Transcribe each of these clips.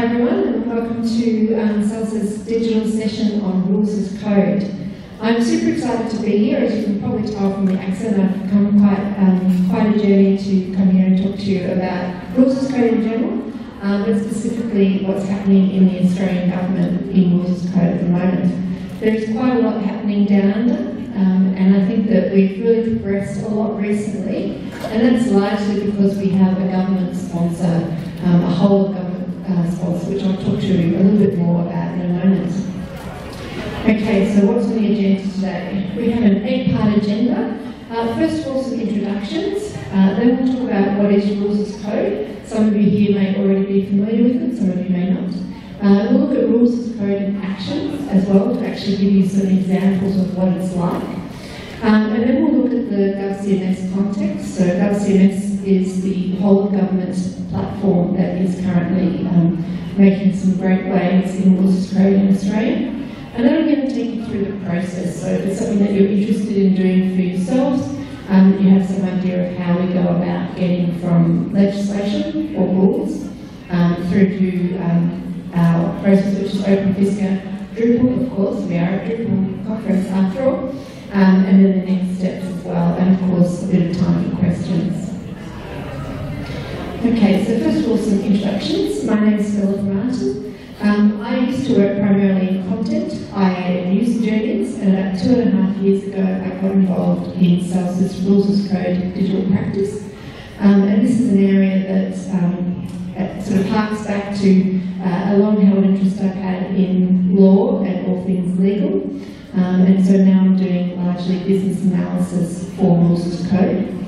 hi everyone, and welcome to um, SALSA's digital session on rules as code. I'm super excited to be here. As you can probably tell from the accent, I've come quite um, quite a journey to come here and talk to you about rules as code in general, um, but specifically what's happening in the Australian government in rules as code at the moment. There is quite a lot happening down under, um, and I think that we've really progressed a lot recently, and that's largely because we have a government sponsor, um, a whole which I'll talk to you a little bit more about in a moment. Okay, so what's on the agenda today? We have an eight-part agenda. Uh, first of all, some introductions. Uh, then we'll talk about what is rules as code. Some of you here may already be familiar with it, some of you may not. Uh, we'll look at rules as code in actions as well to actually give you some examples of what it's like. Um, and then we'll look at the GovCMS context. So GovCMS is the whole government platform that is currently um, making some great waves in as code in Australia. And then I'm going to take you through the process. So if it's something that you're interested in doing for yourselves, um, you have some idea of how we go about getting from legislation or rules um, through to um, our process, which is Open FISCA Drupal, of course. We are a Drupal conference after all. Um, and then the next steps as well, and of course a bit of time for questions. Okay, so first of all, some introductions. My name is Philip Martin. Um, I used to work primarily in content, IA and user journeys, and about two and a half years ago I got involved in SALSA's Rules as Code digital practice. Um, and this is an area that um, sort of harks back to uh, a long-held interest I've had in law and all things legal. Um, and so now I'm doing largely business analysis for Rules as Code.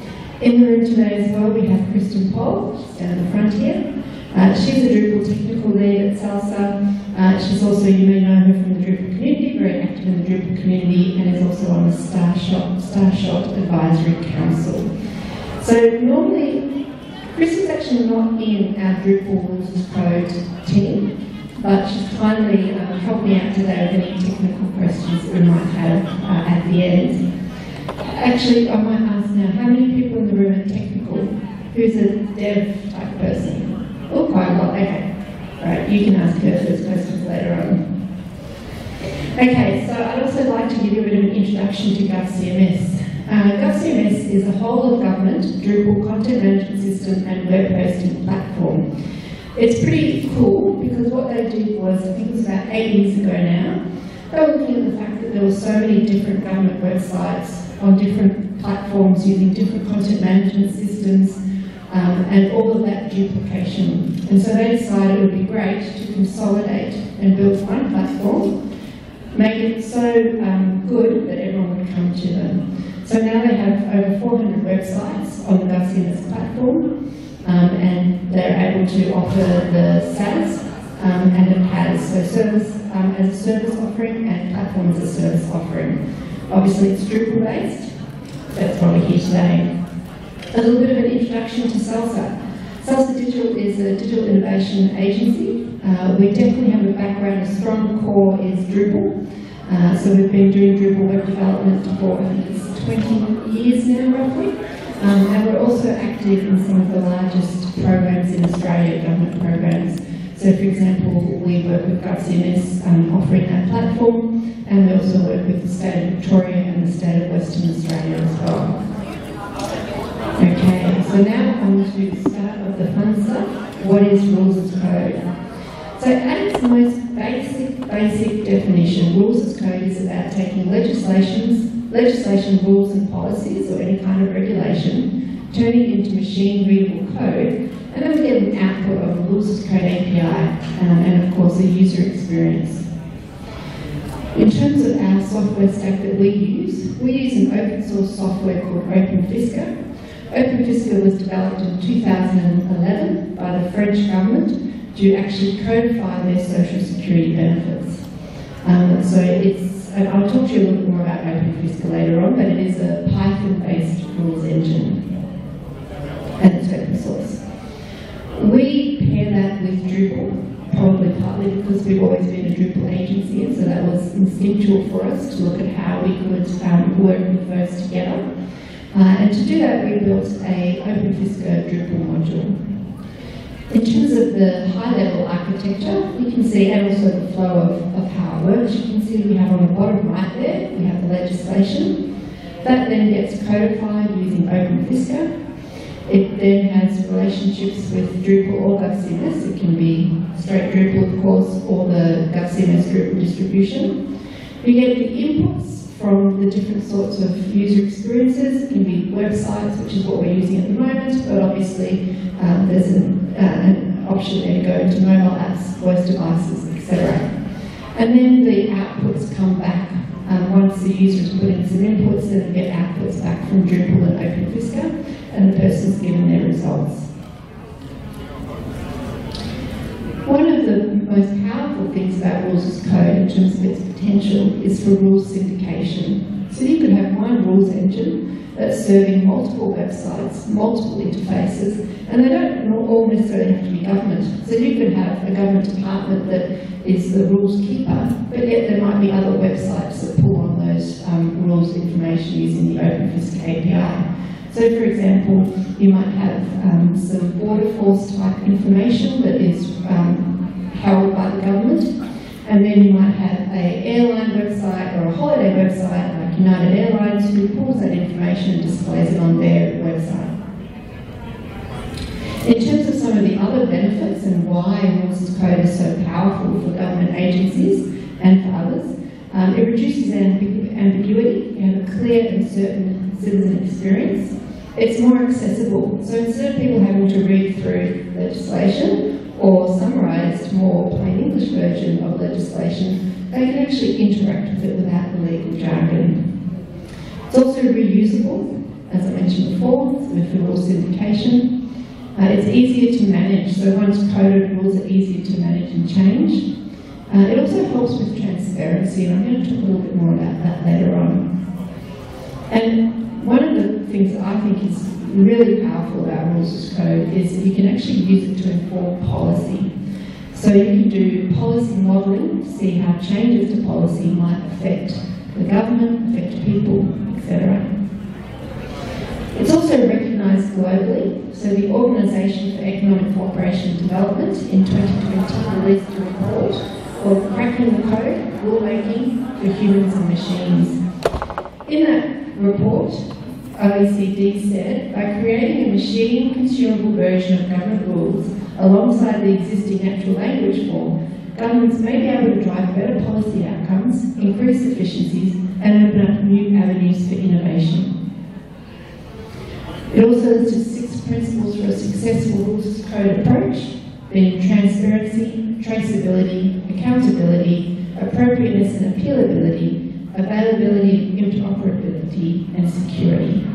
In the room today as well, we have Kristen Pol, she's down the front here. Uh, she's a Drupal technical lead at SALSA. Uh, she's also, you may know her from the Drupal community, very active in the Drupal community, and is also on the Starshot, Starshot Advisory Council. So normally, Kristen's actually not in our Drupal rules code team, but she's kindly uh, helped me out today with any technical questions that we might have uh, at the end. Actually, I might ask now, how many people in the room are technical? Who's a dev type person? Oh, quite a lot, okay. Right, you can ask her those questions later on. Okay, so I'd also like to give you a bit of an introduction to GovCMS. Uh, GovCMS is a whole of government Drupal content management system and web hosting platform. It's pretty cool because what they did was, I think it was about eight years ago now, they were looking at the fact that there were so many different government websites on different platforms using different content management systems um, and all of that duplication. And so they decided it would be great to consolidate and build one platform, make it so um, good that everyone would come to them. So now they have over 400 websites on the GovCMS platform um, and they're able to offer the SaaS um, and the PaaS, so service um, as a service offering and platform as a service offering. Obviously it's Drupal based, that's why we're here today. A little bit of an introduction to SALSA. SALSA Digital is a digital innovation agency. Uh, we definitely have a background, a strong core is Drupal. Uh, so we've been doing Drupal web development for I think it's 20 years now roughly. Um, and we're also active in some of the largest programs in Australia, government programs. So for example, we work with GovCMS um, offering that platform, and we also work with the state of Victoria and the state of Western Australia as well. Okay, so now on to the start of the fun stuff. What is rules as code? So at its most basic, basic definition, rules as code is about taking legislations, legislation, rules and policies, or any kind of regulation, turning it into machine readable code and then we get an output of rules as code API um, and of course the user experience. In terms of our software stack that we use, we use an open source software called OpenFISCA. OpenFISCA was developed in 2011 by the French government to actually codify their social security benefits. Um, so it's, and I'll talk to you a little bit more about OpenFISCA later on, but it is a Python-based rules engine and it's open source. We pair that with Drupal, probably partly because we've always been a Drupal agency, and so that was instinctual for us to look at how we could um, work with those together. Uh, and to do that, we built a OpenFISCA Drupal module. In terms of the high-level architecture, architecture, you can see, and also the flow of, of how it works. You can see we have on the bottom right there, we have the legislation. That then gets codified using OpenFisca. It then has relationships with Drupal or GovCMS. It can be straight Drupal, of course, or the GovCMS Drupal distribution. You get the inputs from the different sorts of user experiences. It can be websites, which is what we're using at the moment, but obviously um, there's an, uh, an option there to go into mobile apps, voice devices, etc. And then the outputs come back. Um, once the user has put in some inputs, then they get outputs back from Drupal and OpenFisca, and the person's given their results. One of the most powerful things about rules as code in terms of its potential is for rules syndication. So you could have one rules engine that's serving multiple websites, multiple interfaces, and they don't all necessarily have to be government. So you could have a government department that is the rules keeper, but yet there might be other websites that pull on those um, rules information using the OpenFisca API. So for example, you might have um, some border force type information that is um, held by the government, and then you might have an airline website or a holiday website like United Airlines who pulls that information and displays it on their website. In terms of some of the other benefits and why Rules Code is so powerful for government agencies and for others, um, it reduces ambigu ambiguity. You have a clear and certain citizen experience. It's more accessible. So instead of people having to read through legislation or summarised more plain English version of legislation, they can actually interact with it without the legal jargon. It's also reusable, as I mentioned before, with the rule syndication. Uh, it's easier to manage, so once coded rules are easier to manage and change. Uh, it also helps with transparency, and I'm going to talk a little bit more about that later on. And one of the things that I think is really powerful about rules as code is that you can actually use it to inform policy. So you can do policy modelling, to see how changes to policy might affect the government, affect people, etc. It's also recognised globally. So the Organisation for Economic Cooperation and Development in 2020 released a report called Cracking the Code, Rulemaking for Humans and Machines. In that report, OECD said, by creating a machine consumable version of government rules alongside the existing natural language form, governments may be able to drive better policy outcomes, increase efficiencies, and open up new avenues for innovation. It also listed six principles for a successful rules code approach, being transparency, traceability, accountability, appropriateness and appealability, availability and interoperability, and security.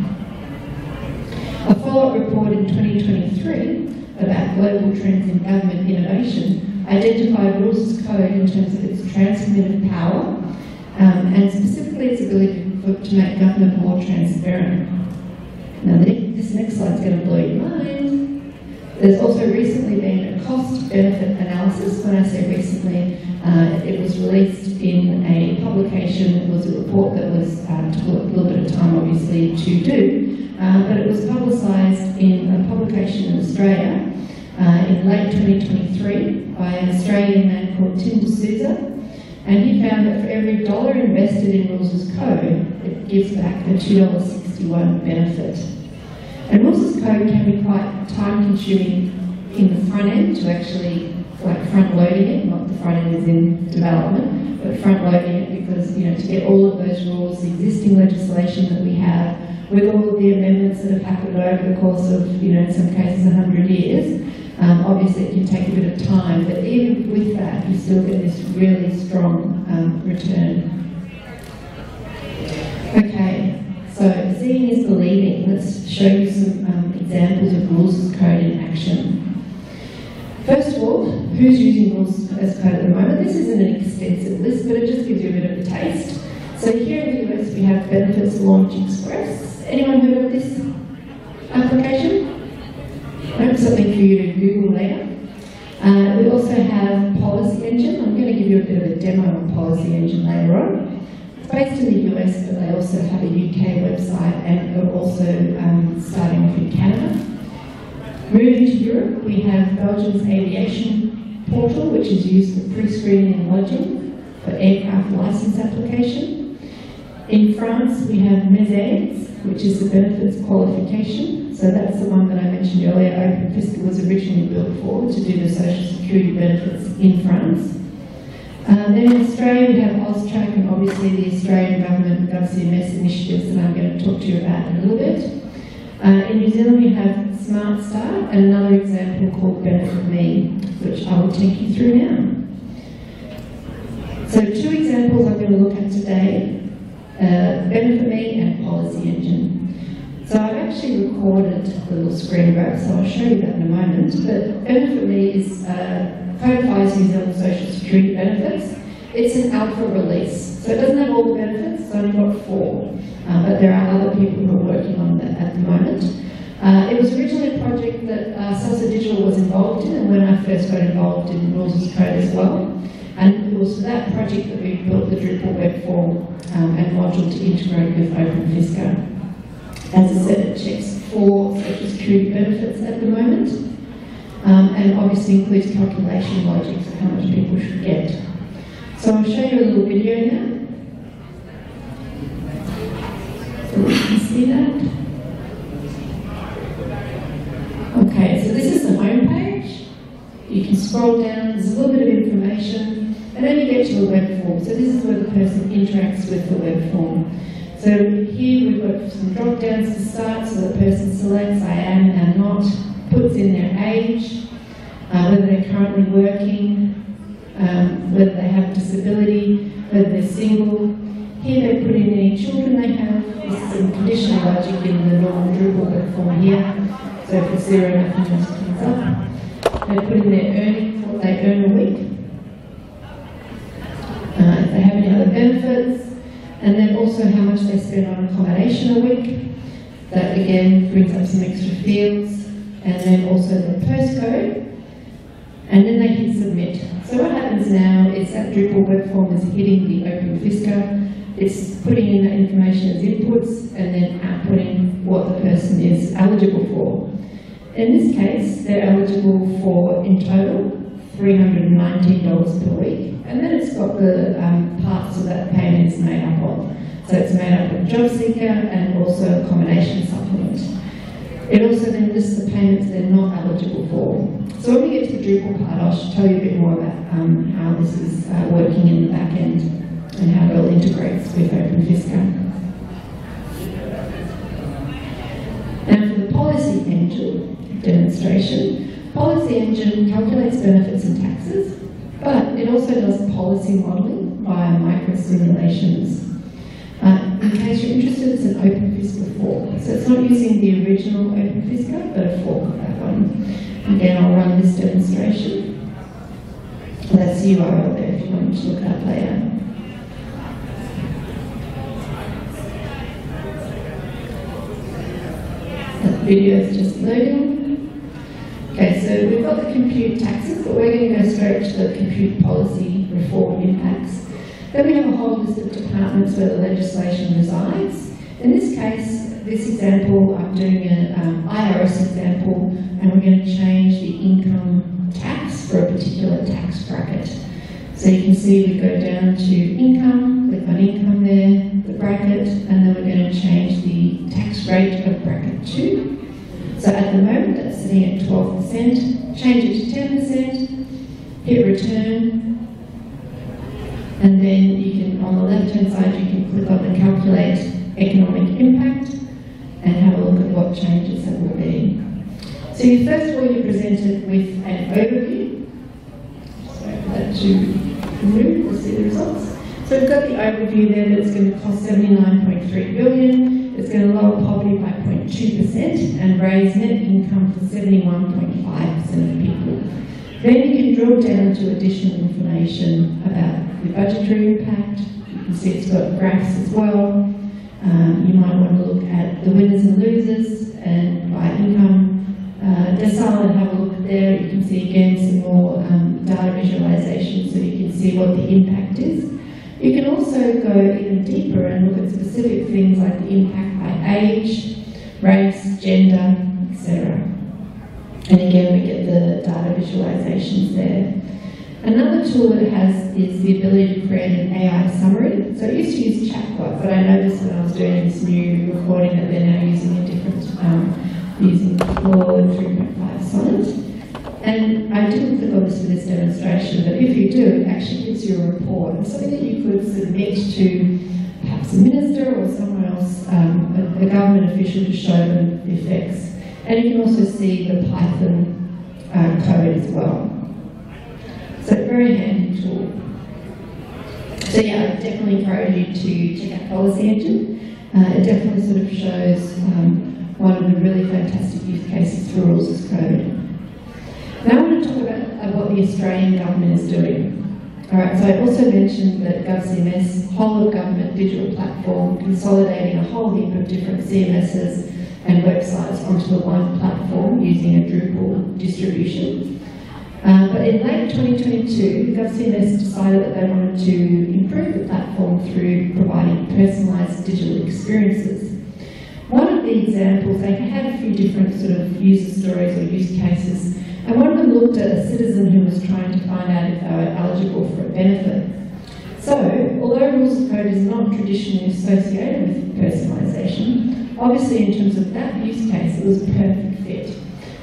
A follow-up report in 2023 about global trends in government innovation identified rules code in terms of its transformative power um, and specifically its ability for, to make government more transparent. Now, this next slide is going to blow your mind. There's also recently been a cost-benefit analysis. When I say report that was uh, took a little bit of time, obviously, to do, uh, but it was publicised in a publication in Australia uh, in late 2023 by an Australian man called Tim de Sousa. And he found that for every dollar invested in rules code, it gives back a $2.61 benefit. And rules code can be quite time consuming in the front end to actually like front loading it, not the front end is in development, but front loading it because you know to get all of those rules, the existing legislation that we have, with all of the amendments that have happened over the course of you know in some cases a 100 years, um, obviously it can take a bit of time, but even with that, you still get this really strong um, return. Okay, so seeing is believing. Let's show you some um, examples of rules code in action. First of all, who's using rules as code at the moment? This isn't an extensive list, but it just gives you a bit of a taste. So here in the US, we have Benefits Launch Express. Anyone heard of this application? I Nope, something for you to Google later. Uh, we also have Policy Engine. I'm going to give you a bit of a demo on Policy Engine later on. It's based in the US, but they also have a UK website and are also um, starting off in Canada. Moving to Europe, we have Belgium's Aviation portal, which is used for pre-screening and lodging for aircraft license application. In France, we have Mes Aides, which is the benefits qualification. So that's the one that I mentioned earlier. OpenFisca was originally built for to do the social security benefits in France. Uh, then in Australia, we have AUSTRAC and obviously the Australian government GovCMS initiatives that I'm going to talk to you about in a little bit. Uh, in New Zealand, we have Smart Start and another example called Benefit Me, which I will take you through now. So two examples I'm going to look at today, uh, Benefit Me and Policy Engine. So I've actually recorded the little screen grab, so I'll show you that in a moment. But Benefit Me is uh, codifies New Zealand social security benefits. It's an alpha release, so it doesn't have all the benefits, it's only got four. Uh, but there are other people who are working on that at the moment. Uh, it was originally a project that uh, Digital was involved in, and when I first got involved in Rules as Code as well. And it was for that project that we built the Drupal web form um, and module to integrate with OpenFisca. As I said, it checks four social security benefits at the moment, um, and obviously includes calculation logic for how much people should get. So I'll show you a little video now. So you can see that. Okay, so this is the home page. You can scroll down, there's a little bit of information, and then you get to a web form. So this is where the person interacts with the web form. So here we've got some drop downs to start, so the person selects I am and not, puts in their age, uh, whether they're currently working, um, whether they have a disability, whether they're single. Here they put in any children they have. This is some conditional logic in the normal Drupal form here. So it's zero, nothing else comes up. They put in their earnings, what they earn a week. Uh, if they have any other benefits, and then also how much they spend on accommodation a week. That again brings up some extra fields, and then also the postcode, and then they can submit. So what happens now is that Drupal web form is hitting the OpenFisca, it's putting in that information as inputs, and then outputting what the person is eligible for. In this case, they're eligible for, in total, $319 per week. And then it's got the um, parts of that payment is made up of. So it's made up of job seeker and also accommodation supplement. It also then lists the payments they're not eligible for. So when we get to the Drupal part, I'll tell you a bit more about um, how this is uh, working in the back end and how it all integrates with OpenFisca. Now for the policy engine demonstration, policy engine calculates benefits and taxes, but it also does policy modelling via micro simulations. Uh, in case you're interested, it's an OpenFisca fork. So it's not using the original OpenFisca, but a fork of that one. Again, I'll run this demonstration. That's the URL there if you want to look it up later. That video is just loading. Okay, so we've got the compute taxes, but we're going to go straight to the compute policy reform impacts. Then we have a whole list of departments where the legislation resides. In this case, this example, I'm doing an um, IRS example, and we're going to change the income tax for a particular tax bracket. So you can see we go down to income, click on income there, the bracket, and then we're going to change the tax rate of bracket 2. So at the moment that's sitting at 12%, change it to 10%, hit return, you on the left-hand side, you can click on the calculate economic impact and have a look at what changes that will be. So you, first of all, you're presented with an overview. So that to remove, we'll see the results. So we've got the overview there that it's going to cost 79.3 billion. It's going to lower poverty by 0.2% and raise net income for 71.5% of people. Then you can drill down to additional information about the budgetary impact. You can see it's got graphs as well. Um, you might want to look at the winners and losers and by income uh, decile and have a look there. You can see again some more um, data visualization so you can see what the impact is. You can also go even deeper and look at specific things like the impact by age, race, gender, etc. And again, we get the data visualizations there. Another tool that it has is the ability to create an AI summary. So I used to use Chatbot, but I noticed when I was doing this new recording that they're now using a different, um, using Claude 3.5 Sonnet. And I didn't click on this for this demonstration, but if you do, it actually gives you a report, something that you could submit to perhaps a minister or someone else, um, a, a, government official to show them the effects. And you can also see the Python uh, code as well. So very handy tool. So yeah, I definitely encourage you to check out Policy Engine. Uh, it definitely sort of shows um, one of the really fantastic use cases for rules as code. Now I want to talk about uh, what the Australian government is doing. All right, so I also mentioned that GovCMS, whole of government digital platform, consolidating a whole heap of different CMSs and websites onto the one platform using a Drupal distribution. Uh, but in late 2022, GovCMS decided that they wanted to improve the platform through providing personalised digital experiences. One of the examples, they had a few different sort of user stories or use cases and one of them looked at a citizen who was trying to find out if they were eligible for a benefit. So, although rules of code is not traditionally associated with personalisation, obviously in terms of that use case, it was a perfect fit.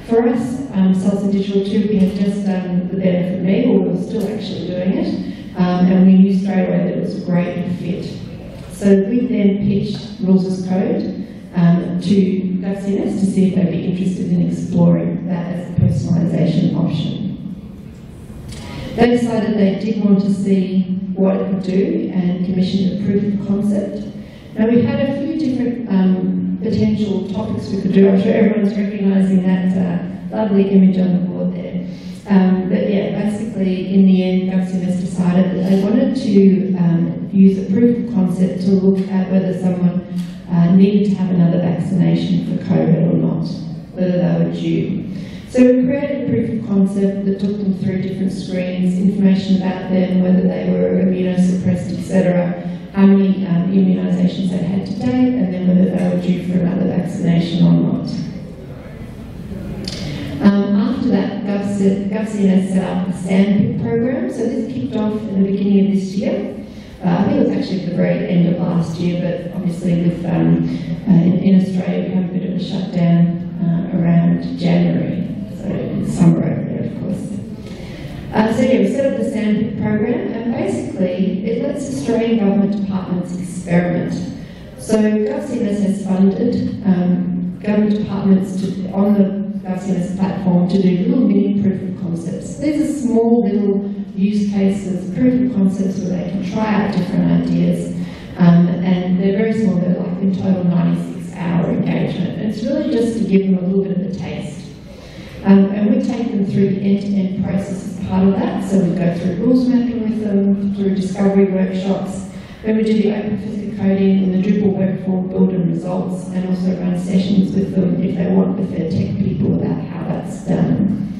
For us, um, Salsa Digital 2, we had just done the benefit we were still actually doing it, um, and we knew straight away that it was a great fit. So we then pitched rules as code um, to GovCMS to see if they'd be interested in exploring that as a personalisation option. They decided they did want to see what it could do and commissioned a proof of concept. Now we had a few different um, potential topics we could do. I'm sure everyone's recognising that uh, lovely image on the board there. Um, but yeah, basically in the end, GovCMS decided that they wanted to um, use a proof of concept to look at whether someone uh, needed to have another vaccination for COVID or not, whether they were due. So we created a proof of concept that took them through different screens, information about them, whether they were immunosuppressed, etc., how many um, immunisations they had to date, and then whether they were due for another vaccination or not. Um, after that, GovCMS set up a sandpit program. So this kicked off in the beginning of this year. Uh, I think it was actually at the very end of last year, but obviously with um, uh, in, in, Australia we have a bit of a shutdown uh, around January, so summer over. Uh, so yeah, we set up the SAND program, and basically it lets Australian government departments experiment. So GovCMS has funded um, government departments to, on the GovCMS platform to do little mini proof of concepts. These are small little use cases, proof of concepts where they can try out different ideas. Um, and they're very small, they're like in total 96 hour engagement. It's really just to give them a little bit of a taste. Um, and we take them through the end-to-end -end process as part of that. So we go through rules mapping with them, through discovery workshops, then we do the OpenFisca coding and the Drupal form build and results, and also run sessions with them if they want with their tech people about how that's done.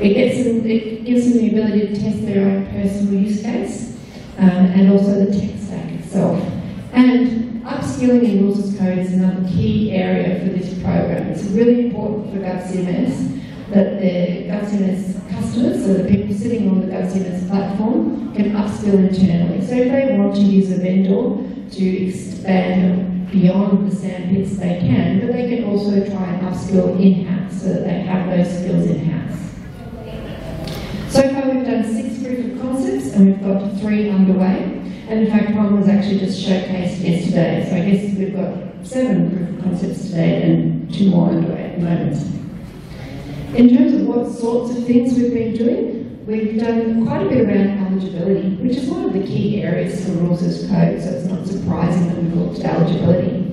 It, gets them, it gives them the ability to test their own personal use case um, and also the tech stack itself. And upskilling in rules as code is another key area for this program. It's really important for GovCMS that the GovCMS customers, so the people sitting on the GovCMS platform, can upskill internally. So if they want to use a vendor to expand beyond the sandpits, they can, but they can also try and upskill in-house so that they have those skills in-house. So far we've done six proof of concepts and we've got three underway. And in fact one was actually just showcased yesterday. So I guess we've got seven proof of concepts today and two more underway at the moment. In terms of what sorts of things we've been doing, we've done quite a bit around eligibility, which is one of the key areas for rules as code, so it's not surprising that we've looked at eligibility.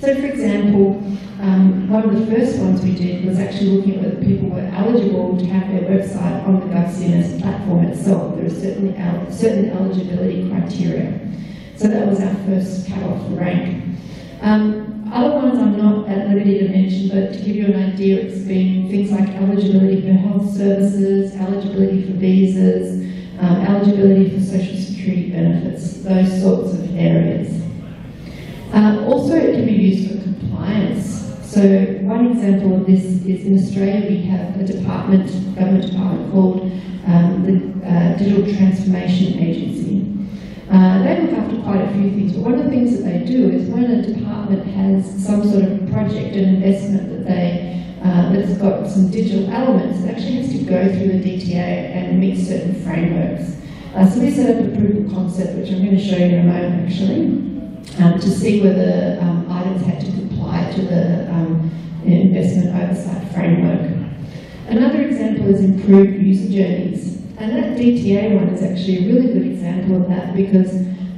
So for example, um, one of the first ones we did was actually looking at whether people were eligible to have their website on the GovCMS platform itself. There are certainly el certain eligibility criteria. So that was our first cut-off rank. Um, other ones I'm not at liberty to mention, but to give you an idea, it's been things like eligibility for health services, eligibility for visas, um, eligibility for social security benefits, those sorts of areas. Uh, also, it can be used for compliance. So So one example of this is in Australia we have a department, government department called um, the uh, Digital Transformation Agency. Uh, they look after quite a few things, but one of the things that they do is when a department has some sort of project and investment that they uh, that's got some digital elements, it actually has to go through the DTA and meet certain frameworks. Uh, so we set up a proof of concept, which I'm going to show you in a moment actually, um, to see whether um, items had to comply to the um, investment oversight framework. Another example is improved user journeys. And that DTA one is actually a really good example of that because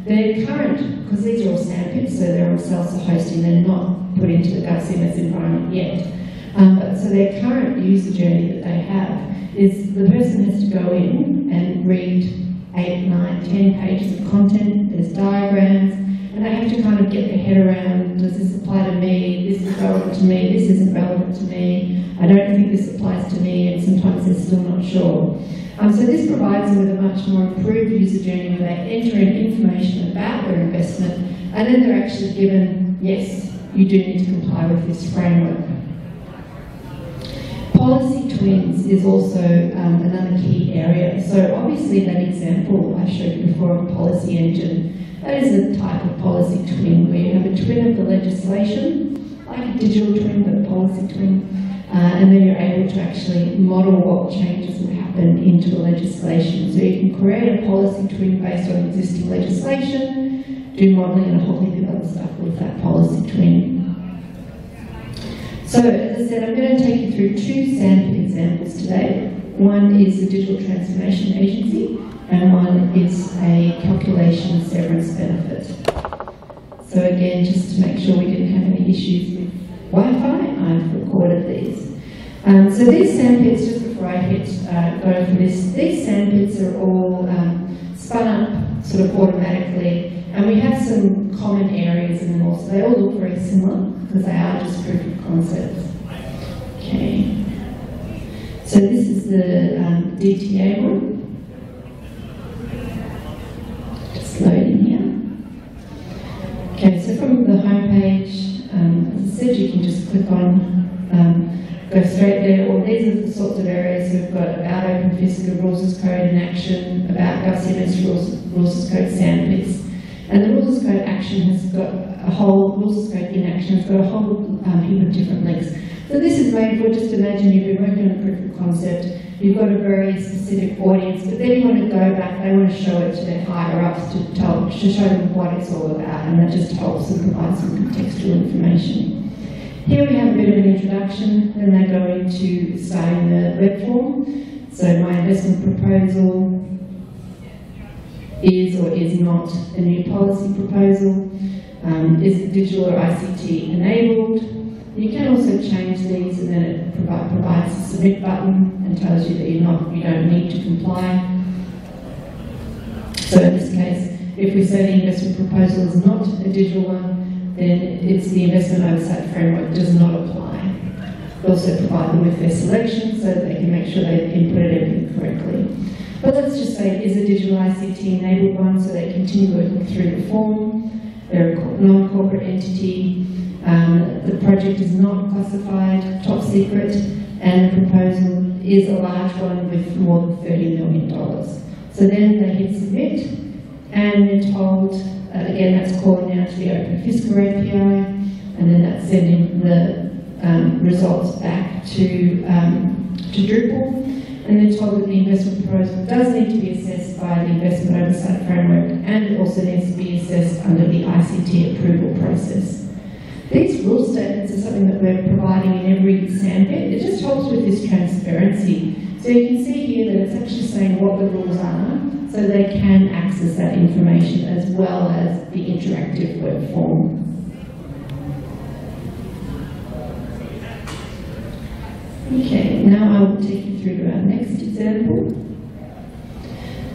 their current, because these are all sandpits, so they're on Salsa hosting, they're not put into the GovCMS environment yet. Um, but so their current user journey that they have is the person has to go in and read eight, nine, ten pages of content, there's diagrams, and they have to kind of get their head around, does this apply to me, this is relevant to me, this isn't relevant to me, I don't think this applies to me, and sometimes they're still not sure. Um, so this provides them with a much more improved user journey where they enter in information about their investment, and then they're actually given, yes, you do need to comply with this framework. Policy twins is also um, another key area. So obviously that example I showed you before of policy engine, that is a type of policy twin where you have a twin of the legislation, like a digital twin but a policy twin, uh, and then you're able to actually model what changes will happen into the legislation. So you can create a policy twin based on existing legislation, do modelling and a whole heap of other stuff with that policy twin. So as I said, I'm going to take you through two sample examples today. One is the Digital Transformation Agency, and one is a calculation severance benefit. So again, just to make sure we didn't have any issues Wi-Fi, I've recorded these. Um, so these sandpits, just before I hit uh, go for this, these sandpits are all um, spun up sort of automatically, and we have some common areas in them all, so they all look very similar because they are just proof of concepts. Okay. So this is the um, DTA one. Just loading here. Okay, so from the home page, um, as I said, you can click on, um, go straight there. Or these are the sorts of areas we've got about Open FISCA, rules code in action, about GovCMS rules, as code sandpits. And the rules code action has got a whole, rules code in action has got a whole um, heap of different links. So this is made for, just imagine you've been working on a proof of concept, you've got a very specific audience, but then you want to go back, they want to show it to their higher ups to tell, to show them what it's all about, and that just helps and provides some contextual information. Here we have a bit of an introduction, then they go into starting the web form. So my investment proposal, is or is not a new policy proposal? Um, is it digital or ICT enabled? You can also change these and then it provide, provides a submit button and tells you that you're not, you don't need to comply. So in this case, if we say the investment proposal is not a digital one, then it's the investment oversight framework does not apply. We also provide them with their selection so they can make sure they've inputted everything correctly. But let's just say it is a digital ICT enabled one, so they continue working through the form. They're a non-corporate entity. Um, the project is not classified top secret, and the proposal is a large one with more than $30 million. So then they hit submit, and they're told, uh, again, that's calling out to the Open FISCA API, and then that's sending the um, results back to, um, to Drupal and then told that the investment proposal does need to be assessed by the investment oversight framework and it also needs to be assessed under the ICT approval process. These rule statements are something that we're providing in every sandpit. It just helps with this transparency. So you can see here that it's actually saying what the rules are, so they can access that information as well as the interactive web form. Okay, now I will take you through to our next example.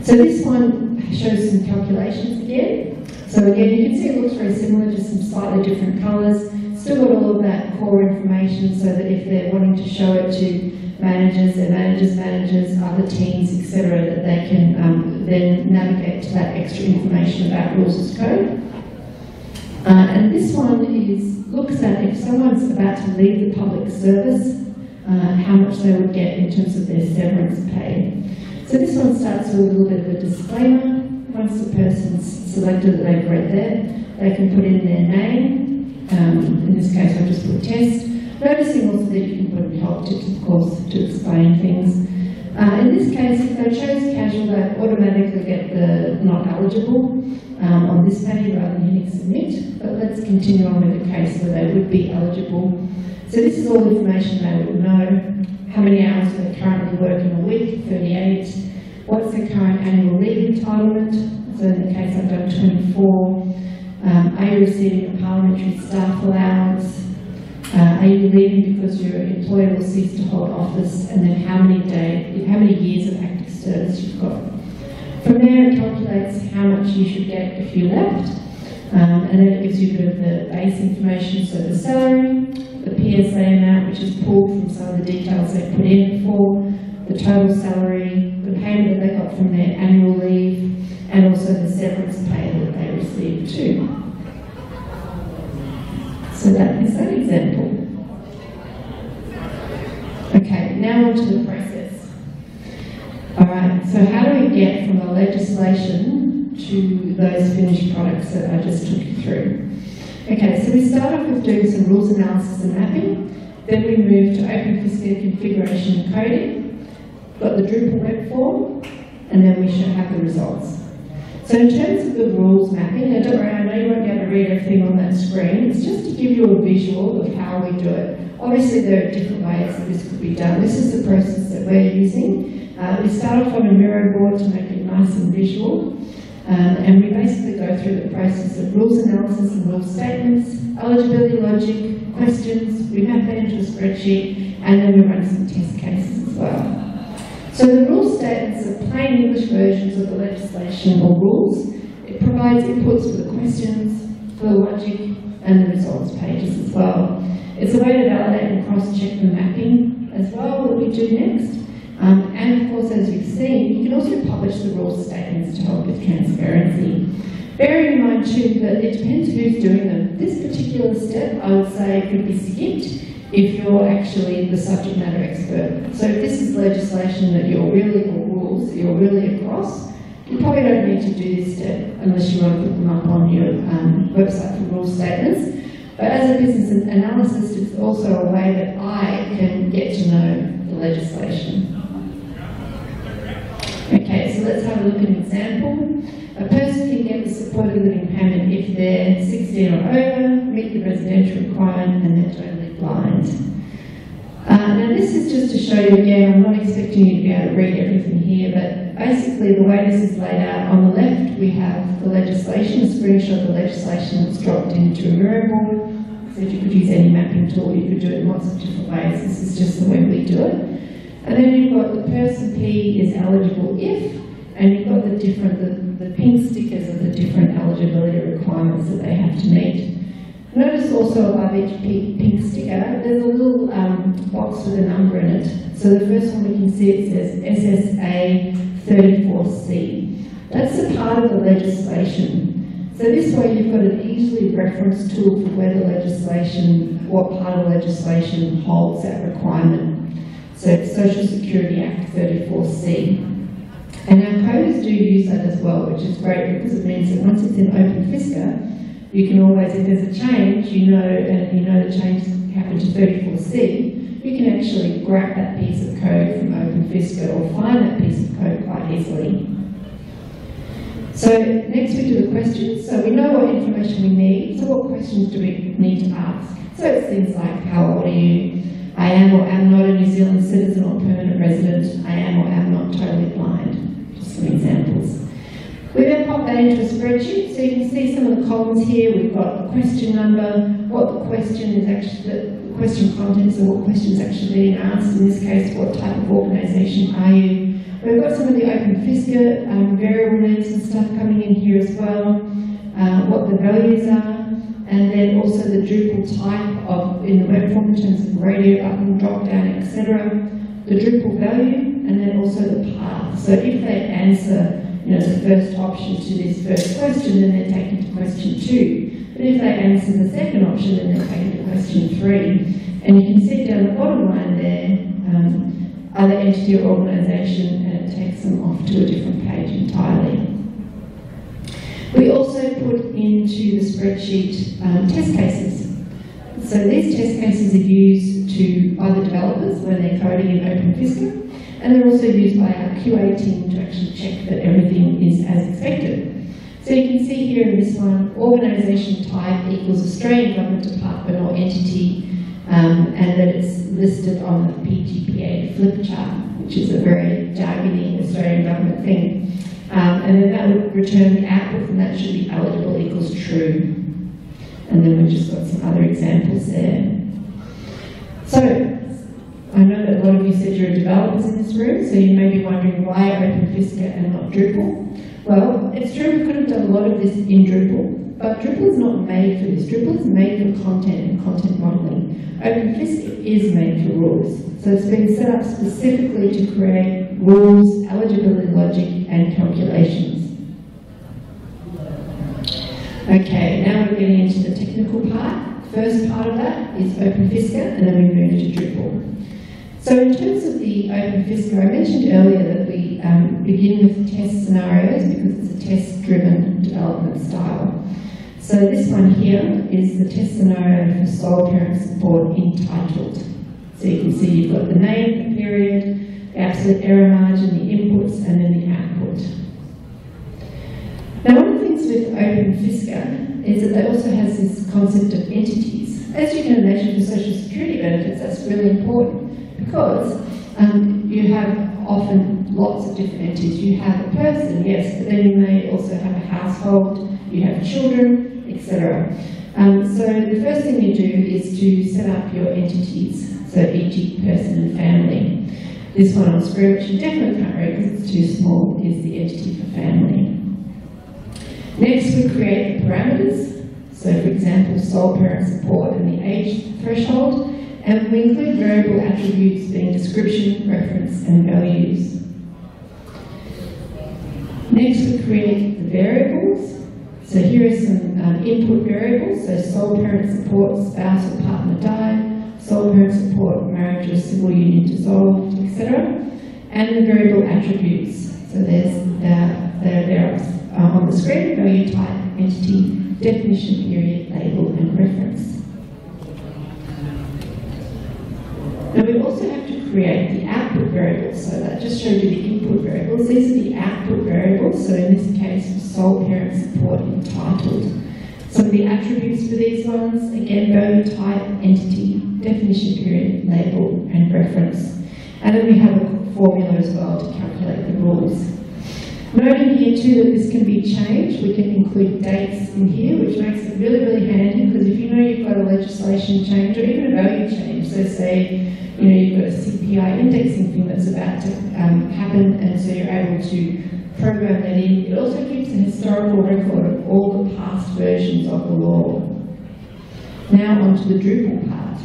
So this one shows some calculations again. So again, you can see it looks very similar, just some slightly different colours. Still got all of that core information so that if they're wanting to show it to managers, their managers, managers, other teams, etc., that they can um, then navigate to that extra information about rules as code. Uh, and this one is looks at if someone's about to leave the public service, uh, how much they would get in terms of their severance pay. So this one starts with a little bit of a disclaimer. Once the person's selected that they've read that, they can put in their name. Um, in this case, I'll just put test. Noticing also that you can put in help tips, of course, to explain things. Uh, in this case, if they chose casual, they automatically get the not eligible um, on this page rather than hitting submit. But let's continue on with the case where they would be eligible. So this is all the information they would know. How many hours they currently work in a week? 38. What's their current annual leave entitlement? So in the case I've done 24. Um, are you receiving a parliamentary staff allowance? Uh, are you leaving because your employer will cease to hold office? And then how many days, how many years of active service you've got? From there, it calculates how much you should get if you left. Um, and then it gives you a bit of the base information, so the salary, the PSA amount, which is pulled from some of the details they put in for, the total salary, the payment that they got from their annual leave, and also the severance pay that they received too. So that is that example. Okay, now on to the process. All right, so how do we get from the legislation to those finished products that I just took you through? Okay, so we start off with doing some rules analysis and mapping. Then we move to OpenFISCA configuration and coding. Got the Drupal web form, and then we should have the results. So in terms of the rules mapping, don't worry, I know you won't be able to read everything on that screen. It's just to give you a visual of how we do it. Obviously, there are different ways that this could be done. This is the process that we're using. Uh, we start off on a Miro board to make it nice and visual. Um, and we basically go through the process of rules analysis and rule statements, eligibility logic, questions, we map that into a spreadsheet, and then we run some test cases as well. So the rule statements are plain English versions of the legislation or rules. It provides inputs for the questions, for the logic, and the results pages as well. It's a way to validate and cross-check the mapping as well, what we do next. Um, and of course, as you've seen, you can also publish the rule statements to help with transparency. Bearing in mind too that it depends who's doing them. This particular step, I would say, could be skipped if you're actually the subject matter expert. So if this is legislation that you're really, or rules that you're really across, you probably don't need to do this step unless you want to put them up on your um, website for rule statements. But as a business analyst, it's also a way that I can get to know the legislation. Okay, so let's have a look at an example. A person can get the supported living payment if they're 16 or over, meet the residential requirement, and they're blind. Uh, now this is just to show you again, I'm not expecting you to be able to read everything here, but basically the way this is laid out, on the left we have the legislation, a screenshot of the legislation that's dropped into a board. So you could use any mapping tool, you could do it in lots of different ways, this is just the way we do it. And then you've got the person P is eligible if, and you've got the different, the, the pink stickers of the different eligibility requirements that they have to meet. Notice also above each pink sticker, there's a little um, box with a number in it. So the first one we can see it says SSA 34C. That's a part of the legislation. So this way you've got an easily referenced tool for where the legislation, what part of legislation holds that requirement. So Social Security Act 34C. And our coders do use that as well, which is great because it means that once it's in Open OpenFISCA, you can always, if there's a change, you know, and you know the change happened to 34C, you can actually grab that piece of code from OpenFISCA or find that piece of code quite easily. So next we do the questions. So we know what information we need. So what questions do we need to ask? So it's things like how old are you? I am or am not a New Zealand citizen or permanent resident. I am or am not totally blind. Just some examples. We then pop that into a spreadsheet, so you can see some of the columns here. We've got the question number, what the question is actually, the question content, so what questions actually being asked. In this case, what type of organisation are you? We've got some of the OpenFISCA um, variable names and stuff coming in here as well, uh, what the values are, and then also the Drupal type of in the web form in terms of radio button, drop down, etc. The Drupal value, and then also the path. So if they answer, you know, the first option to this first question, then they're taken to question two. But if they answer the second option, then they're taken to question three. And you can see down the bottom line there, um, other entity or organisation, and it takes them off to a different page entirely. We also put into the spreadsheet um, test cases. So these test cases are used to the developers when they're coding in OpenFISCA, and they're also used by our QA team to actually check that everything is as expected. So you can see here in this one, organisation type equals Australian Government Department or entity, um, and that it's listed on the PGPA flip chart, which is a very jargony Australian government thing. Um, and then that would return the output, and that should be eligible equals true. And then we've just got some other examples there. So, I know said you're developers in this room, so you may be wondering why OpenFISCA and not Drupal. Well, it's true we could have done a lot of this in Drupal, but Drupal is not made for this. Drupal is made for content and content modeling. OpenFISCA is made for rules. So it's been set up specifically to create rules, eligibility logic, and calculations. Okay, now we're getting into the technical part. First part of that is OpenFISCA, and then we move to Drupal. So in terms of the open OpenFISCA, I mentioned earlier that we um, begin with test scenarios because it's a test-driven development style. So this one here is the test scenario for sole parent support entitled. So you can see you've got the name, the period, the absolute error margin, the inputs, and then the output. Now, one of the things with Open OpenFISCA is that it also has this concept of entities. As you can imagine, for social security benefits, that's really important because um, you have often lots of different entities. You have a person, yes, but then you may also have a household, you have children, etc. Um, so the first thing you do is to set up your entities, so each person and family. This one on screen, which you definitely can't read because it's too small, is the entity for family. Next, we create the parameters. So, for example, sole parent support and the age threshold. And we include variable attributes being description, reference, and values. Next, we create the variables. So here are some um, input variables. So sole parent support, spouse or partner died, sole parent support, marriage or civil union dissolved, etc. And the variable attributes. So there's uh, they're there uh, on the screen, value type, entity, definition period, label, and reference. Now we also have to create the output variables. So that just showed you the input variables. These are the output variables. So in this case, sole parent support entitled. Some of the attributes for these ones, again, value type, entity, definition period, label, and reference. And then we have a formula as well to calculate the rules. Noting here too that this can be changed, we can include dates in here, which makes it really, really handy because if you know you've got a legislation change or even a value change, so say, you know, you've got a CPI indexing thing that's about to um, happen and so you're able to program that in. It also keeps a historical record of all the past versions of the law. Now onto the Drupal part.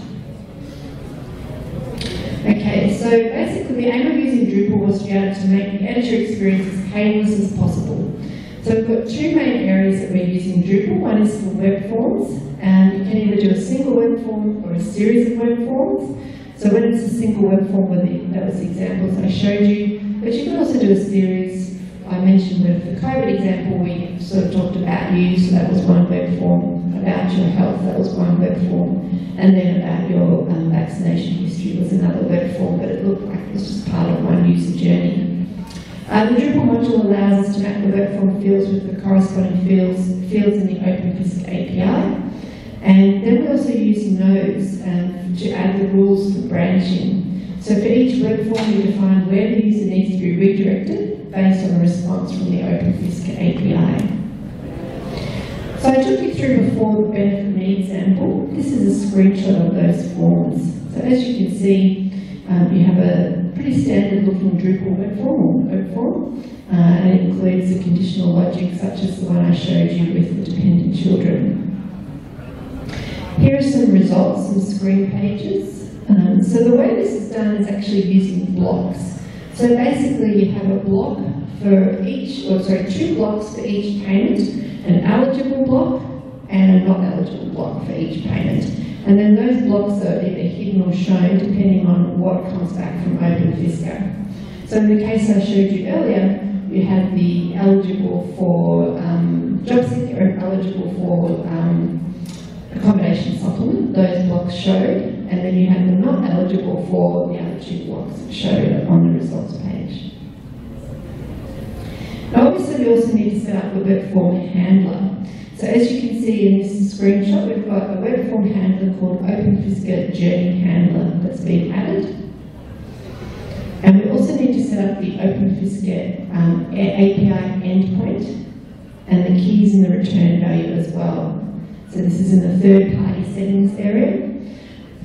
Okay, so basically the aim of using Drupal was to be able to make the editor experience as painless as possible. So we've got two main areas that we're using Drupal. One is for web forms, and you can either do a single web form or a series of web forms. So when it's a single web form, that was the examples I showed you, but you can also do a series. I mentioned with the COVID example, we sort of talked about you, so that was one web form, about your health, that was one web form, and then about your um, vaccination history was another web form, but it looked like it was just part of one user journey. Uh, the Drupal module allows us to map the web form fields with the corresponding fields, fields in the OpenFISCA API. And then we also use nodes um, to add the rules for branching. So for each web form, we define where the user needs to be redirected based on a response from the OpenFISCA API. So I took you through the BenefitMe example. This is a screenshot of those forms. So as you can see, um, you have a pretty standard looking Drupal web form, web form uh, and it includes the conditional logic such as the one I showed you with the dependent children. Here are some results, some screen pages. Um, so the way this is done is actually using blocks. So basically you have a block for each, or sorry, two blocks for each payment, an eligible block and a not eligible block for each payment. And then those blocks are either hidden or shown depending on what comes back from OpenFisca. So in the case I showed you earlier, you had the eligible for um, job and eligible for um, accommodation supplement, those blocks showed, and then you had the not eligible for the two blocks showed on the results page. Obviously we also need to set up the web form handler. So as you can see in this screenshot, we've got a web form handler called OpenFisca Journey Handler that's been added. And we also need to set up the OpenFisca um, API endpoint and the keys and the return value as well. So this is in the third party settings area.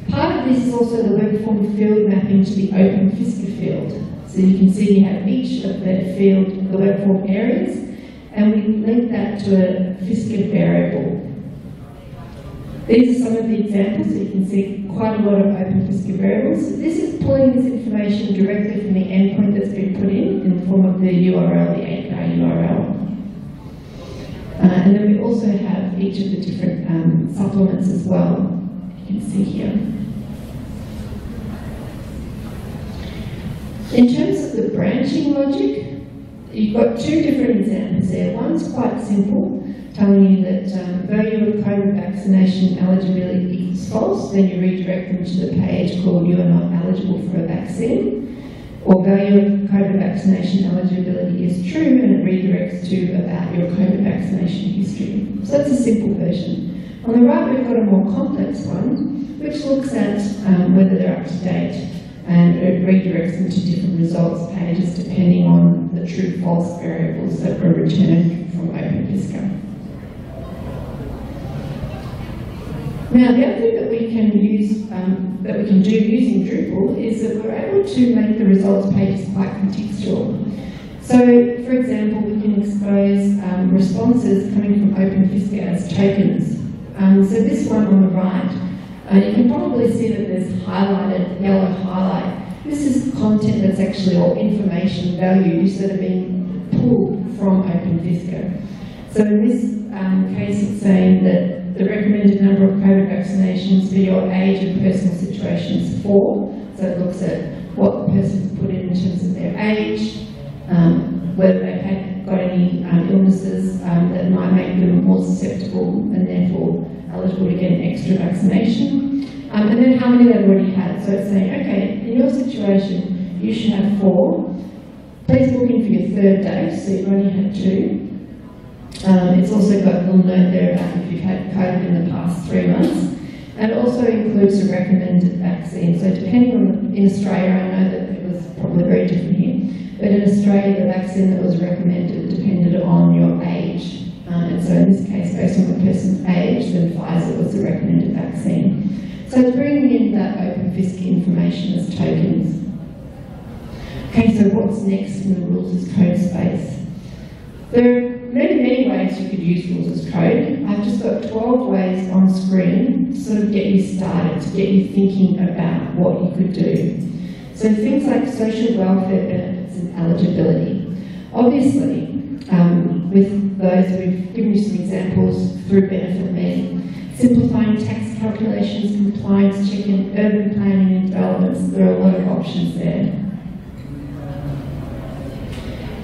Part of this is also the web form field mapping to the OpenFisca field. So you can see have each of the field, the form areas, and we link that to a FISCA variable. These are some of the examples, so you can see quite a lot of open FISCA variables. This is pulling this information directly from the endpoint that's been put in, in the form of the URL, the API URL. Uh, and then we also have each of the different um, supplements as well, you can see here. In terms of the branching logic, you've got two different examples there. One's quite simple, telling you that um, value of COVID vaccination eligibility is false, then you redirect them to the page called you are not eligible for a vaccine. Or value your COVID vaccination eligibility is true and it redirects to about your COVID vaccination history. So that's a simple version. On the right we've got a more complex one, which looks at um, whether they're up to date and it redirects them to different results pages depending on the true false variables that were returned from OpenFisca. Now, the other thing that we can use, um, that we can do using Drupal is that we're able to make the results pages quite contextual. So, for example, we can expose um, responses coming from OpenFisca as tokens. Um, so this one on the right uh, you can probably see that there's highlighted yellow highlight. This is content that's actually, or information values that are being pulled from OpenFisca. So in this um, case, it's saying that the recommended number of COVID vaccinations for your age and personal situation is four. So it looks at what the person's put in in terms of their age, um, whether they've had, more susceptible and therefore eligible to get an extra vaccination, um, and then how many they've already had. So it's saying, okay, in your situation, you should have four. Please book in for your third dose, so you've only had two. Um, it's also got a little note there about if you've had COVID in the past three months. And also includes a recommended vaccine. So depending on, in Australia, I know that it was probably very different here, but in Australia, the vaccine that was recommended depended on your age. Um, and so in this case, based on the person's age, then Pfizer was the recommended vaccine. So it's bringing in that OpenFisca information as tokens. Okay, so what's next in the rules as code space? There are many, many ways you could use rules as code. I've just got 12 ways on screen to sort of get you started, to get you thinking about what you could do. So things like social welfare benefits and eligibility. Obviously, um, with those, we've given you some examples through BenefitMe. Simplifying tax calculations, compliance checking, urban planning and developments, there are a lot of options there.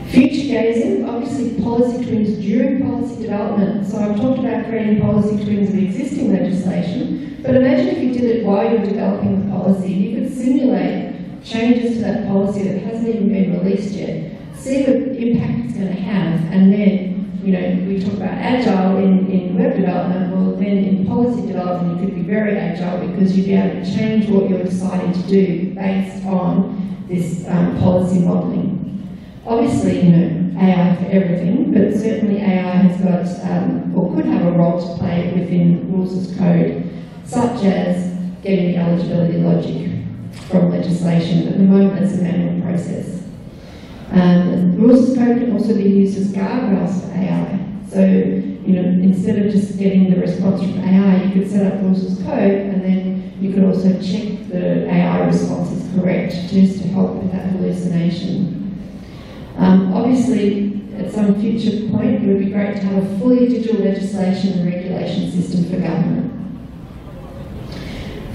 Future gazing, obviously policy twins during policy development. So I've talked about creating policy twins of existing legislation, but imagine if you did it while you're developing the policy. You could simulate changes to that policy that hasn't even been released yet see the impact it's going to have, and then, you know, we talk about agile in, in web development, well then in policy development you could be very agile because you'd be able to change what you're deciding to do based on this um, policy modelling. Obviously, you know, AI for everything, but certainly AI has got, um, or could have a role to play within rules as code, such as getting the eligibility logic from legislation. At the moment, it's a manual process. Um, rules as code can also be used as guardrails for AI. So, you know, instead of just getting the response from AI, you could set up rules as code and then you could also check the AI response is correct just to help with that hallucination. Um, obviously, at some future point, it would be great to have a fully digital legislation and regulation system for government.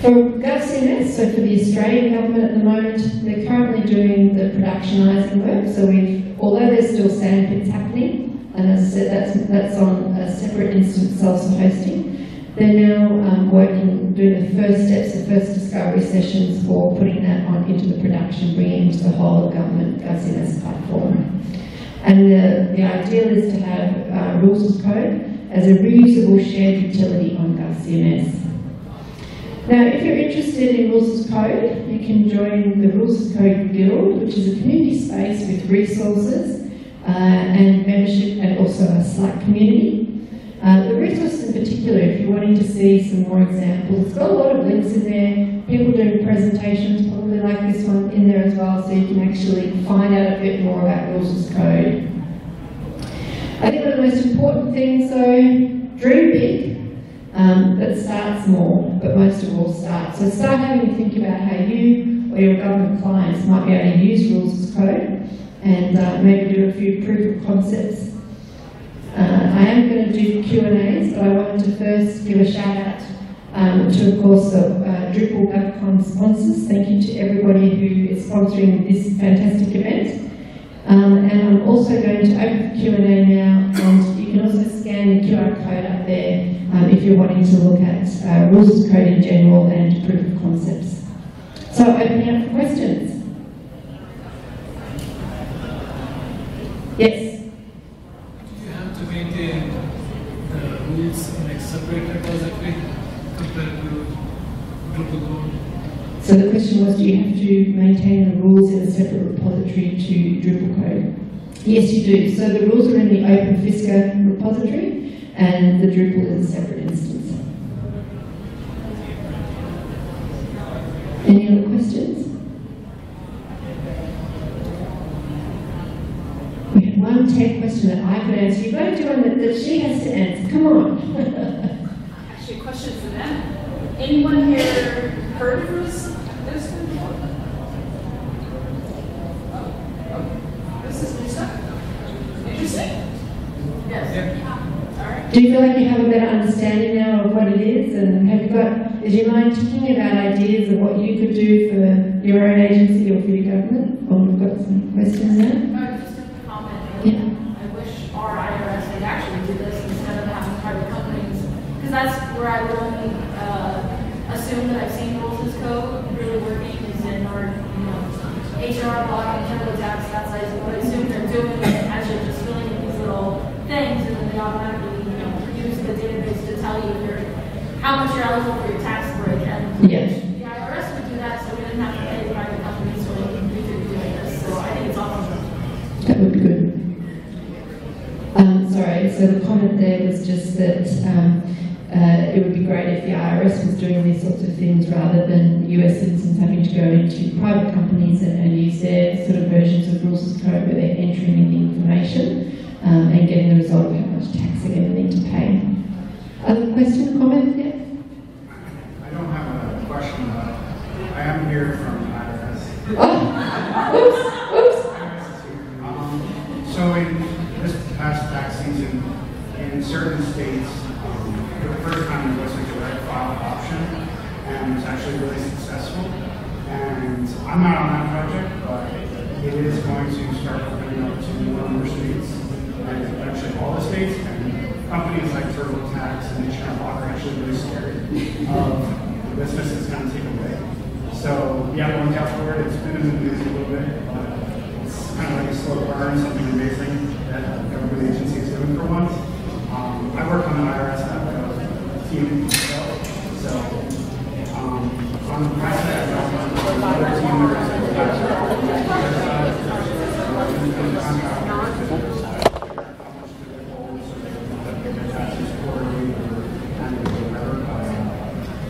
For GovCMS, so for the Australian government at the moment, they're currently doing the productionising work. So we've, although there's still sandpits happening, and as I said, that's that's on a separate instance self-hosting, They're now um, working, doing the first steps, the first discovery sessions for putting that on into the production, bringing into the whole government GovCMS platform. And the, the ideal is to have uh, rules of code as a reusable shared utility on GovCMS. Now, if you're interested in Rules Code, you can join the Rules Code Guild, which is a community space with resources uh, and membership and also a Slack community. Uh, the resources in particular, if you're wanting to see some more examples, it's got a lot of links in there. People doing presentations, probably like this one, in there as well, so you can actually find out a bit more about Rules Code. I think one of the most important things, though, dream big, um, but start most of all start. So start having to think about how you or your government clients might be able to use rules as code and uh, maybe do a few proof of concepts. Uh, I am going to do Q&As, but I wanted to first give a shout out um, to, of course, the uh, Drupal GovCon sponsors. Thank you to everybody who is sponsoring this fantastic event. Um, and I'm also going to open the Q&A now, can also scan the QR code up there um, if you're wanting to look at uh, rules of code in general and proof of concepts. So opening up for questions. Yes? Do you have to maintain the rules in like separate repository compared to Drupal code? So the question was, do you have to maintain the rules in a separate repository to Drupal code? Yes, you do. So the rules are in the Open Fisca repository, and the Drupal is a separate instance. Any other questions? We have one tech question that I could answer. You've got to do one that, she has to answer. Come on. Actually, a question for them. Anyone here heard of? This before? Oh, This is new stuff. Interesting. Yes. All right. Do you feel like you have a better understanding now of what it is? And have you got, is your mind ticking about ideas of what you could do for your own agency or for your government? Or we've got some questions there. Uh, just a comment. Yeah. I wish our IRS would actually do this instead of having private companies, because that's where I would only uh, assume that I've seen rules as code really working is in our, you know, H&R Block and TurboTax, that's I would assume they're doing it as you're just filling in these little things, and then they automatically, you know, use the database to tell you if you're, how much you're eligible for your tax break, and Yes. the IRS would do that, so we didn't have to pay private companies, so we can do doing this, so I think it's awesome. That would be good. Um, sorry, so the comment there was just that um, uh, it would be great if the IRS was doing these sorts of things rather than US citizens having to go into private companies and, and use their sort of versions of rules of code where they're entering in the information um, and getting the result of how much tax they're going to need to pay. Other question, comment? Yeah. I don't have a question, but I am here from IRS. Oh, oops, oops. Um, So in this past tax season, in certain states, um, for the first time, there was a direct file option, and it was actually really successful. And I'm not on that project, but it is going to start opening up to more and more states, and actually all the states, and companies like TurboTax and H&R are actually really scared of the business it's going to take away. So we have to look out for it. It's been in the news a little bit, but it's kind of like a slow burn, something amazing that a government agency is doing for once. Um, I work on the IRS uh, team, on the project, I work on another team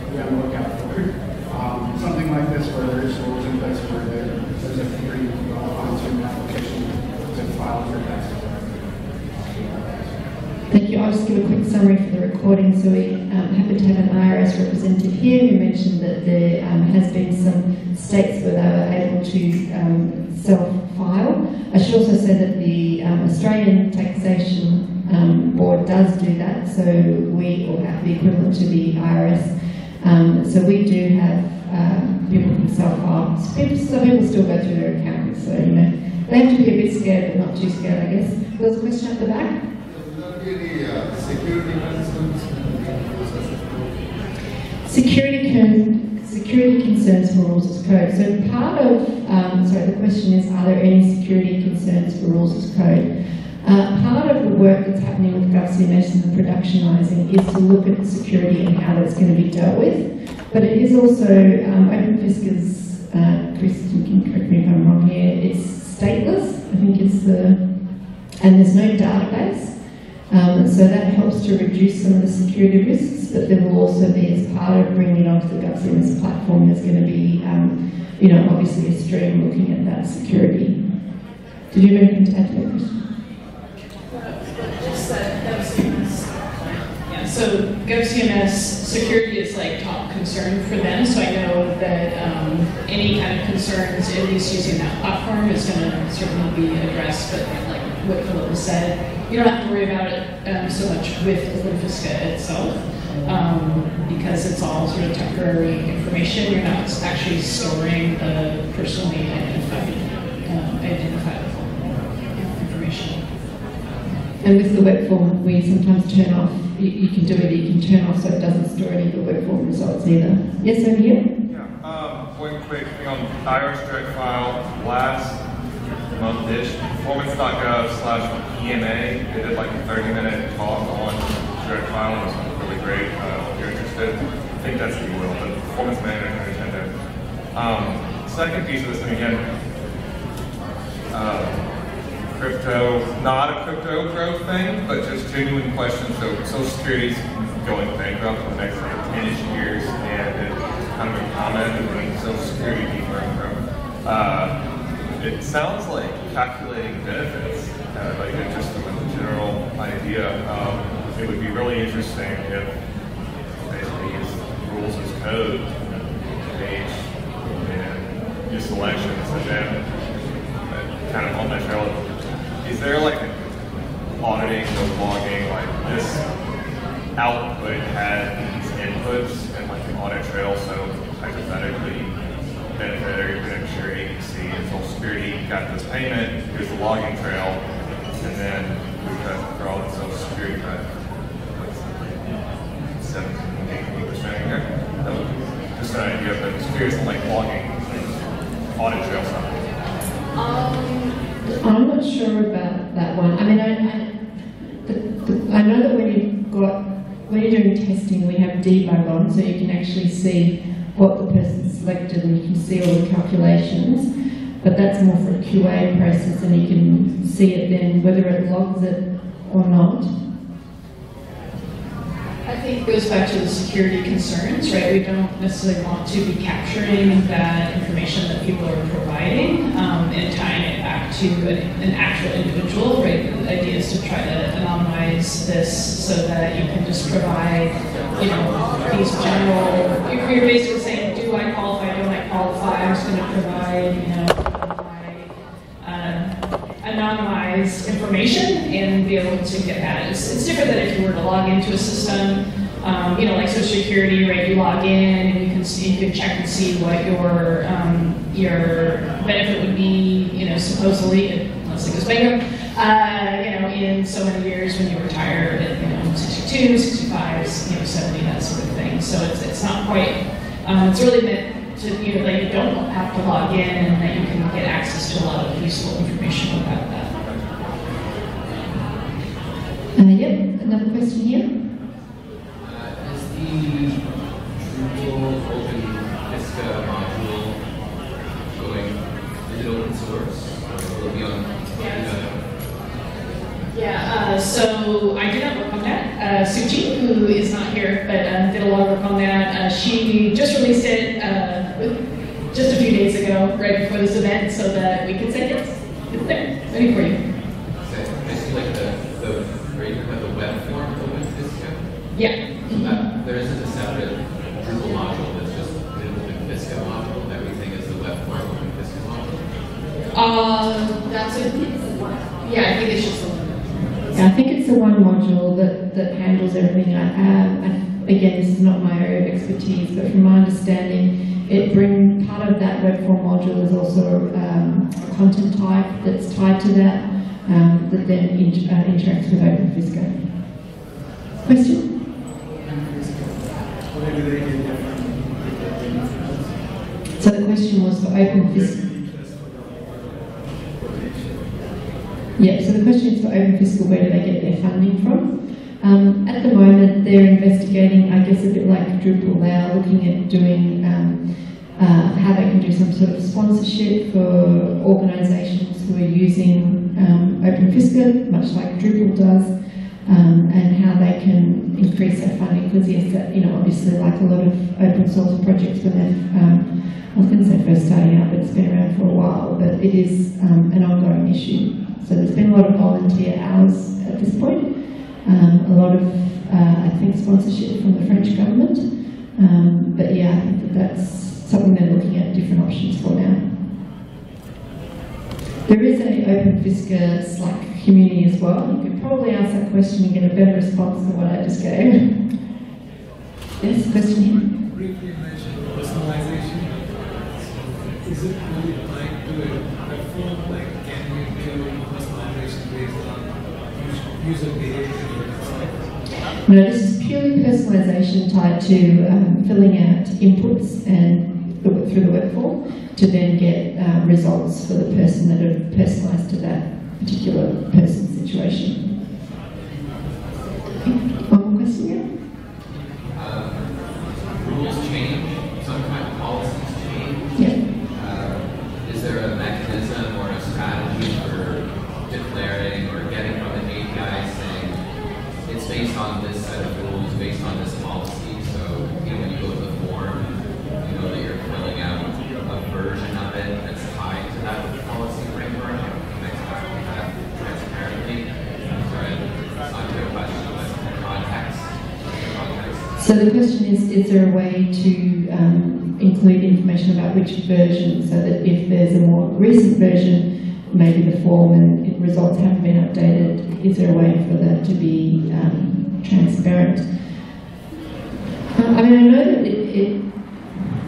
we have to look out for it. Um, something like this where there is rules in place where there, there's a free uh, on-to application to file your tax. I'll just give a quick summary for the recording. So we um, happen to have an IRS representative here who mentioned that there um, has been some states where they were able to um, self-file. I should also say that the um, Australian Taxation um, Board does do that, so we all have the equivalent to the IRS. Um, so we do have uh, people who self-file. Some people still go through their accountants, so you know they have to be a bit scared, but not too scared, I guess. There was a question at the back. Will there be any uh, security concerns Security, con- security concerns for rules as code. So part of, um, sorry, the question is, are there any security concerns for rules as code? Uh, part of the work that's happening with GovCMS and the productionising is to look at the security and how that's going to be dealt with. But it is also, um, OpenFisca's, uh, Chris, you can correct me if I'm wrong here, it's stateless. I think it's the, and there's no database. Um, so that helps to reduce some of the security risks, but there will also be, as part of bringing it onto the GovCMS platform, there's going to be, um, you know, obviously a stream looking at that security. Did you have anything to add to that question? So GovCMS security is like top concern for them. So I know that um, any kind of concerns, at least using that platform, is going to certainly be addressed. But like what Philip said, you don't have to worry about it um, so much with OpenFisca itself. Um, because it's all sort of temporary information, you're not actually storing the personally identified, um, identifiable information. And with the web form, we sometimes turn off, you, you can do it, you can turn off so it doesn't store any of the web form results either. Yes, over here? Yeah, um, one quick thing on Irish direct file, last month-ish, performance.gov slash EMA, they did like a 30-minute talk on direct file, and it was really great, uh, if you're interested. I think that's the URL, but Performance Manager Nintendo. Um, second piece of this thing again, uh, crypto, not a crypto growth thing, but just genuine questions. So Social Security's going bankrupt in the next like 10-ish years, and it's kind of a comment of when Social Security being from. Uh, it sounds like calculating benefits, uh, like just the general idea. Um, it would be really interesting if basically rules as code, page, and use selections, and then uh, kind of that trail is there like auditing or logging like this output had these inputs and like an audit trail so hypothetically benefit or beneficiary agency and social security got this payment here's the logging trail and then we cut for all the social security cut like 17 18 percent that just an idea but it's curious like logging audit trail stuff I'm not sure about that one. I mean, I, I, the, the, I know that when you've got, when you're doing testing, we have debug on, so you can actually see what the person selected and you can see all the calculations. But that's more for a QA process and you can see it then, whether it logs it or not. I think it goes back to the security concerns, right? We don't necessarily want to be capturing that information that people are providing um, and tying it back to an, actual individual, right? The idea is to try to anonymize this so that you can just provide, you know, these general, you're basically saying, do I qualify, don't I qualify? I'm just going to provide, you know, anonymized information and be able to get that. It's, it's different than if you were to log into a system, um, you know, like Social Security, right? You log in and you can see, you can check and see what your um, your benefit would be, you know, supposedly, unless it goes bankrupt, uh, you know, in so many years when you retire at, you know, 62, 65, you know, 70, that sort of thing. So it's, it's not quite, um, it's really meant to, you know, that you don't have to log in and that you can get access to a lot of useful information about that. Uh, yep, another question here. Uh, Is the Drupal open Fisca module going, is it open source? Or will it be on? Yeah, uh, so I did not work on that. Uh, Suchi, who is not here, but um, did a lot of work on that. Uh, she just released it uh, just a few ago, right before this event, so that we could say yes, it's there, ready for you. Is it basically like the, the, right, you the web form Yeah, So that, there isn't a separate Drupal module that's just an open module, everything is the web form open Fisca module. uh, that's a, yeah, I think it's just a Yeah, I think it's the one module that, that handles everything. I, um, and again, this is not my area of expertise, but from my understanding, it bring part of that web form module is also um, a content type that's tied to that um, that then int- uh, interacts with OpenFisca. Question? So the question was for OpenFisca. Yeah, so the question is for Open Fisca, where do they get their funding from? Um, at the moment, they're investigating, I guess a bit like Drupal, they are looking at doing um, uh, how they can do some sort of sponsorship for organisations who are using um, Open Fisca, much like Drupal does, um, and how they can increase their funding. Because yes, that, you know, obviously, like a lot of open source projects, when they've um, I was going to say first starting out, but it's been around for a while, but it is um, an ongoing issue. So there's been a lot of volunteer hours at this point, um, a lot of, uh, I think, sponsorship from the French government. Um, but yeah, I think that that's something they're looking at different options for now. There is an Open Fisca Slack community as well. You could probably ask that question and get a better response than what I just gave. yes, question here. Briefly mentioned personalization. Is it really applied to a platform? Like, can you do personalization based on user behavior No, this is purely personalisation tied to um, filling out inputs and the, through the web form to then get uh, results for the person that are personalised to that particular person's situation. One more question, yeah? Um, rules change, sometimes policies change. Yeah. Uh, Is there a mechanism or a strategy for declaring or getting from the API saying it's based on this set of rules, based on this policy? So, you know, when you go to the form, you know that you're filling out a version of it that's tied to that policy framework. Can I talk about that transparently? Sorry, it's not your question, but context. Context. So the question is, is there a way to um, include information about which version so that if there's a more recent version, maybe the form and results haven't been updated, is there a way for that to be um, transparent? Uh, I mean, I know that it, it,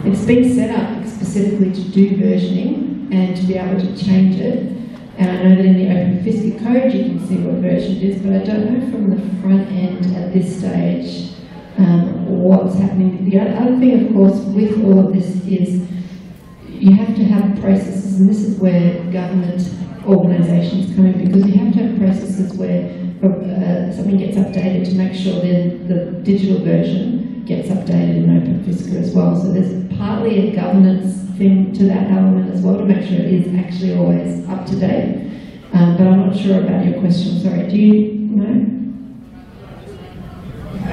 it's been set up specifically to do versioning and to be able to change it. And I know that in the Open Fisca code you can see what version it is, but I don't know from the front end at this stage um, what's happening. The other thing, of course, with all of this is you have to have processes, and this is where government organisations come in, because you have to have processes where uh, something gets updated to make sure that the digital version gets updated in Open Fisca as well. So there's partly a governance thing to that element as well to make sure it is actually always up to date. Um, but I'm not sure about your question. Sorry, do you know?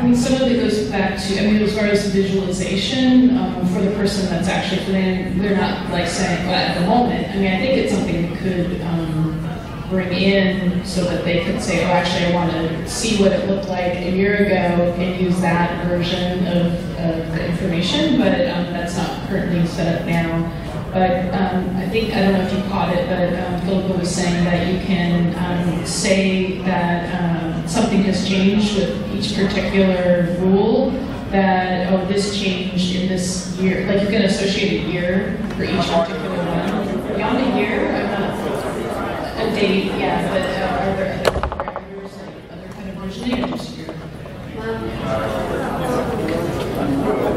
Mean, some of it goes back to, I mean, as far as visualization, um, for the person that's actually filling, they're not like saying, well, at the moment, I mean, I think it's something we could, um, bring in so that they could say, oh, actually, I want to see what it looked like a year ago and use that version of, of the information, but, um, that's not currently set up now. But um, I think, I don't know if you caught it, but um, Philippa was saying that you can um, say that um, something has changed with each particular rule, that, oh, this changed in this year. Like you can associate a year for each particular one. Beyond a year, I'm not, a date, yeah, but uh, are there other parameters, like other kind of versioning or just year?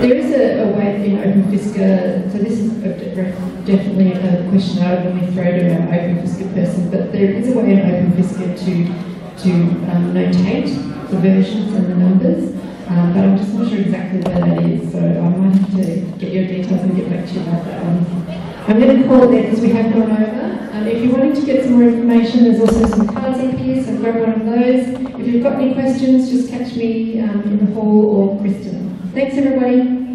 There is a, a way in Open Fisca, so this is definitely a question I would normally throw to an Open Fisca person, but there is a way in Open Fisca to, to um, notate the versions and the numbers, um, but I'm just not sure exactly where that is, so I might have to get your details and get back to you about that one. I'm going to call it there because we have gone over. Um, if you're wanting to get some more information, there's also some cards up here, so grab one of those. If you've got any questions, just catch me um, in the hall or Kristen. Thanks, everybody.